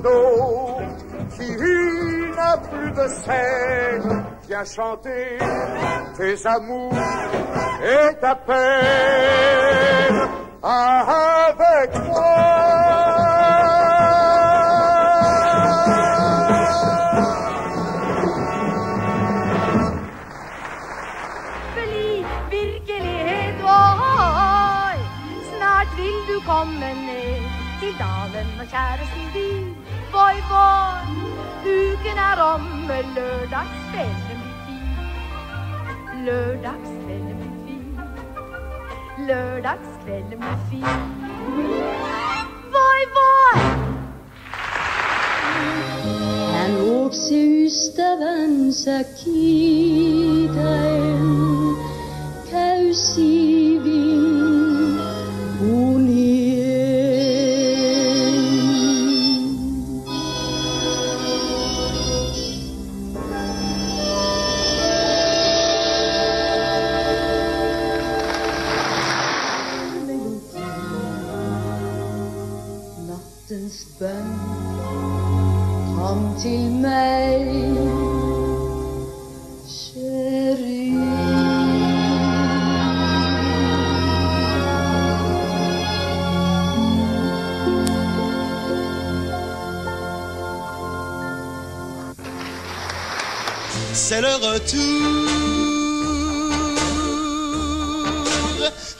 dos, qui n'a plus de scène, viens chanter tes amours et ta peine. Avec Feliz virkelighet, til dalen og kjæresten din. Voi, voi, uken er omme, lørdagskvelden blir fin. Lørdagskvelden blir fin, lørdagskvelden blir fin. Voi, voi! Hän luoksi ystävänsä kiitäen käy siivin C'est le retour,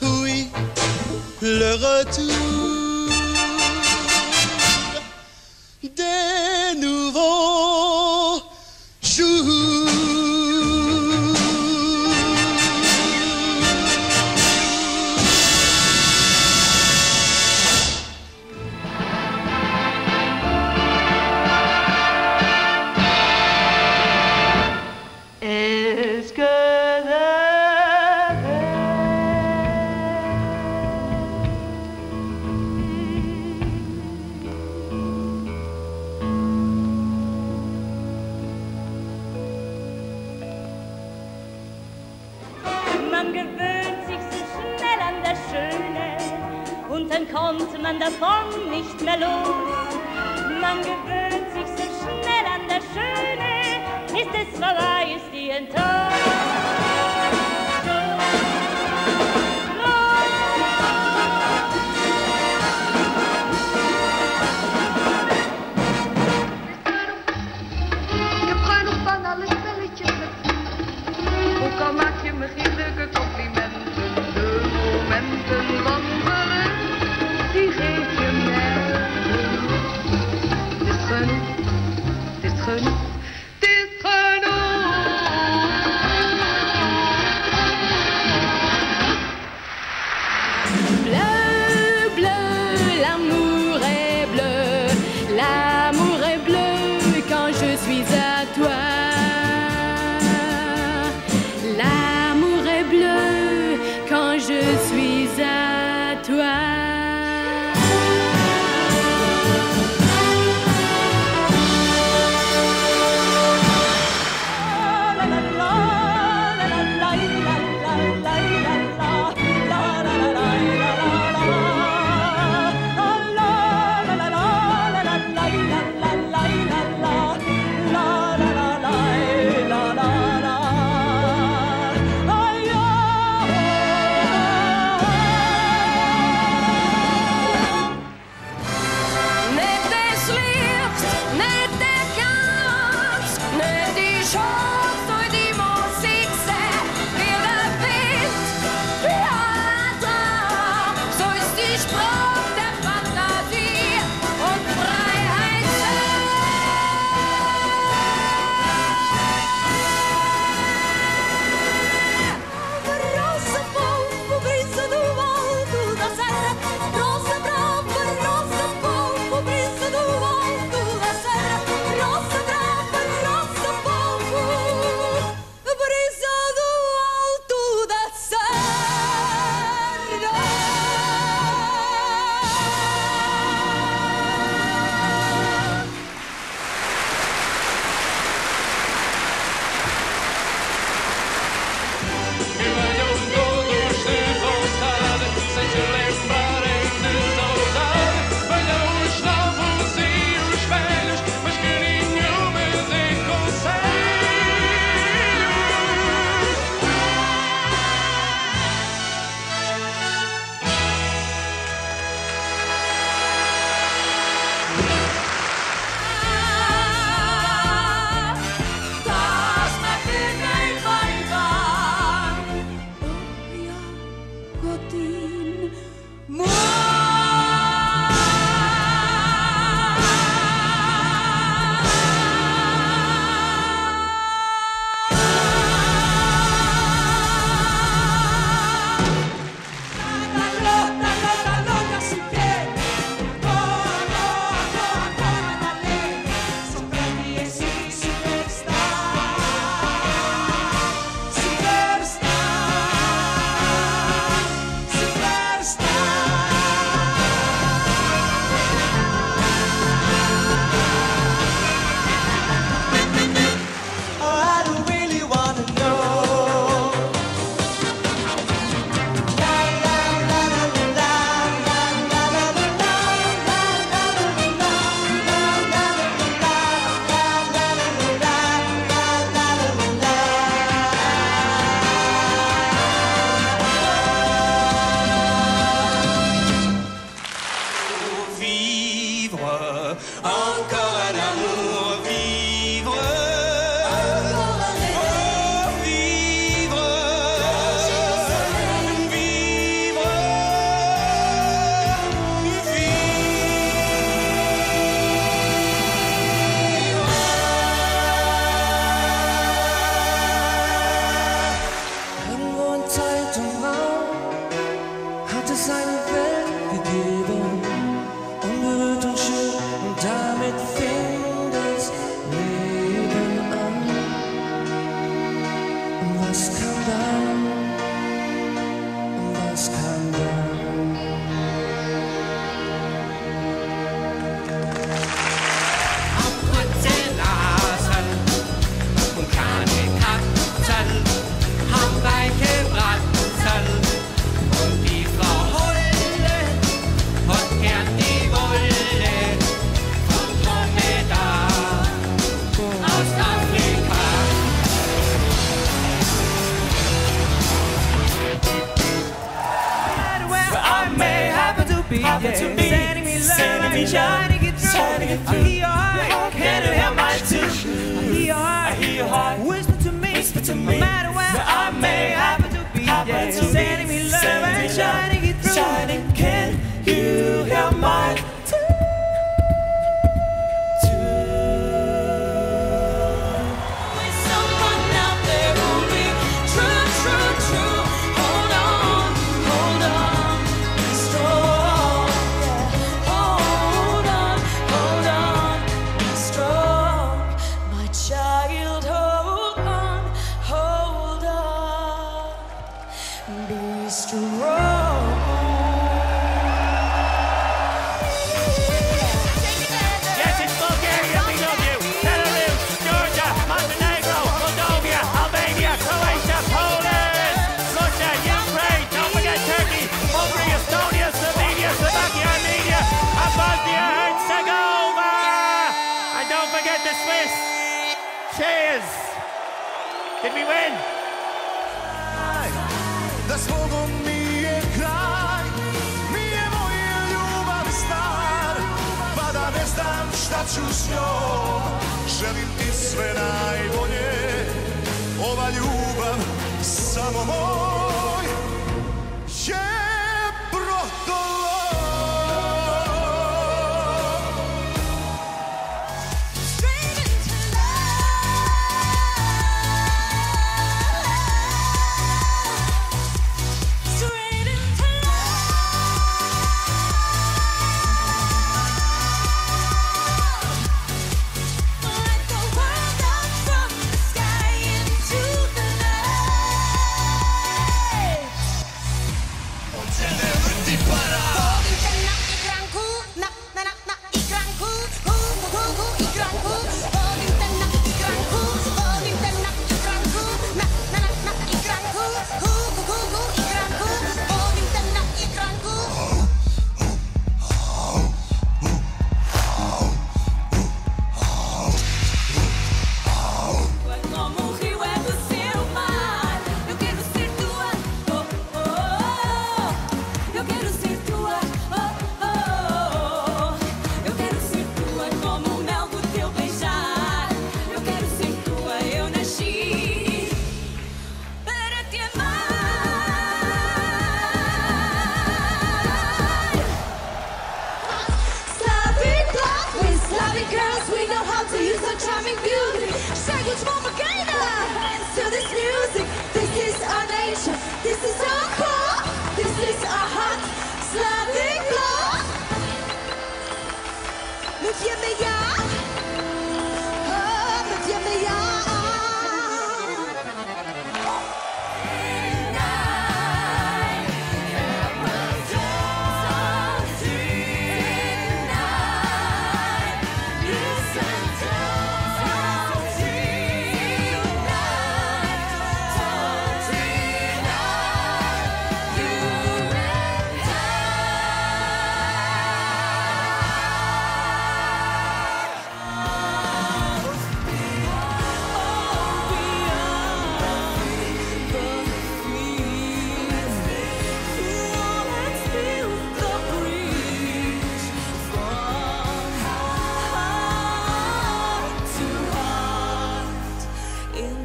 oui, le retour man davon nicht mehr los. Man gewöhnt sich so schnell an das Schöne, ist es vorbei, ist die Je vivre encore un amour. trying to get through. I hear your heart, can it help my too? I hear your heart, I hear your heart. Whisper to me, whisper to me. No matter where I may happen to be, yeah. Sending me love and trying to get through. Shining, can you help my? we win. Da svogom nije kraj, nije moje ljubav star, pa da ne znam šta ću s njom, želim ti sve najbolje, ova ljubav samo moj. Defiende ya.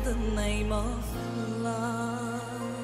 的那么烂。